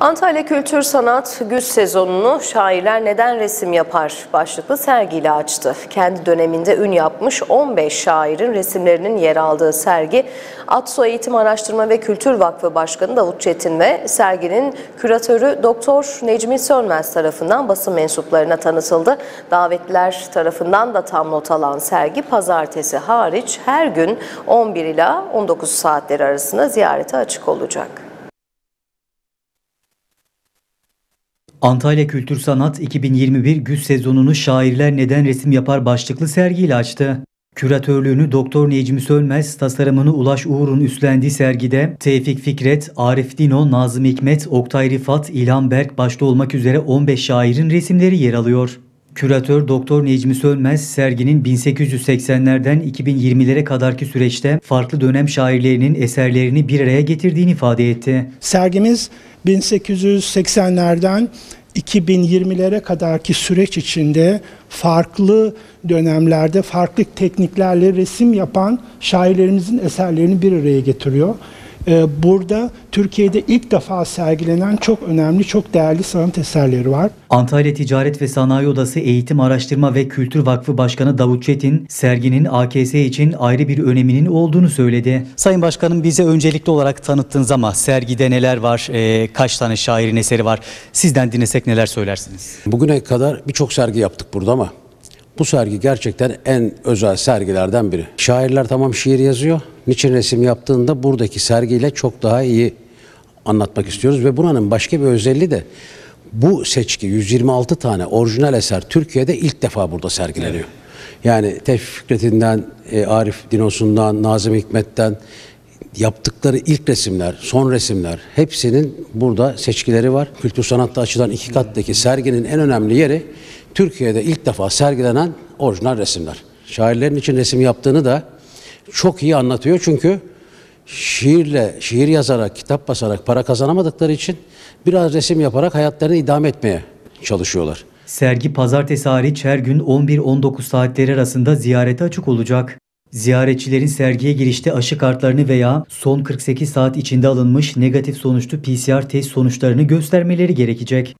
Antalya Kültür Sanat Güz sezonunu Şairler Neden Resim Yapar başlıklı sergiyle açtı. Kendi döneminde ün yapmış 15 şairin resimlerinin yer aldığı sergi Atso Eğitim Araştırma ve Kültür Vakfı Başkanı Davut Çetin ve serginin küratörü Doktor Necmi Sönmez tarafından basın mensuplarına tanıtıldı. Davetliler tarafından da tam not alan sergi pazartesi hariç her gün 11 ila 19 saatleri arasında ziyarete açık olacak. Antalya Kültür Sanat 2021 güz sezonunu Şairler Neden Resim Yapar başlıklı sergiyle açtı. Küratörlüğünü Doktor Necmi Sönmez, tasarımını Ulaş Uğur'un üstlendiği sergide Tevfik Fikret, Arif Dino, Nazım Hikmet, Oktay Rifat, İlhan Berk başta olmak üzere 15 şairin resimleri yer alıyor. Küratör Doktor Necmi Sönmez, serginin 1880'lerden 2020'lere kadarki süreçte farklı dönem şairlerinin eserlerini bir araya getirdiğini ifade etti. Sergimiz 1880'lerden 2020'lere kadarki süreç içinde farklı dönemlerde farklı tekniklerle resim yapan şairlerimizin eserlerini bir araya getiriyor. Ee, Burada Türkiye'de ilk defa sergilenen çok önemli, çok değerli sanat eserleri var. Antalya Ticaret ve Sanayi Odası Eğitim Araştırma ve Kültür Vakfı Başkanı Davut Çetin, serginin AKS için ayrı bir öneminin olduğunu söyledi. Sayın Başkanım bize öncelikli olarak tanıttınız ama sergide neler var, e, kaç tane şairin eseri var? Sizden dinlesek neler söylersiniz? Bugüne kadar birçok sergi yaptık burada ama bu sergi gerçekten en özel sergilerden biri. Şairler tamam şiir yazıyor. Niçin resim yaptığında buradaki sergiyle çok daha iyi anlatmak istiyoruz ve buranın başka bir özelliği de bu seçki 126 tane orijinal eser Türkiye'de ilk defa burada sergileniyor. Yani Tevfik Fikret'inden, e, Arif Dinosu'ndan, Nazım Hikmet'ten yaptıkları ilk resimler, son resimler hepsinin burada seçkileri var. Kültür sanatta açılan iki kattaki serginin en önemli yeri Türkiye'de ilk defa sergilenen orijinal resimler. Şairlerin için resim yaptığını da çok iyi anlatıyor çünkü şiirle, şiir yazarak, kitap basarak para kazanamadıkları için biraz resim yaparak hayatlarını idame etmeye çalışıyorlar. Sergi pazartesi hariç her gün 11-19 saatleri arasında ziyarete açık olacak. Ziyaretçilerin sergiye girişte aşı kartlarını veya son 48 saat içinde alınmış negatif sonuçlu PCR test sonuçlarını göstermeleri gerekecek.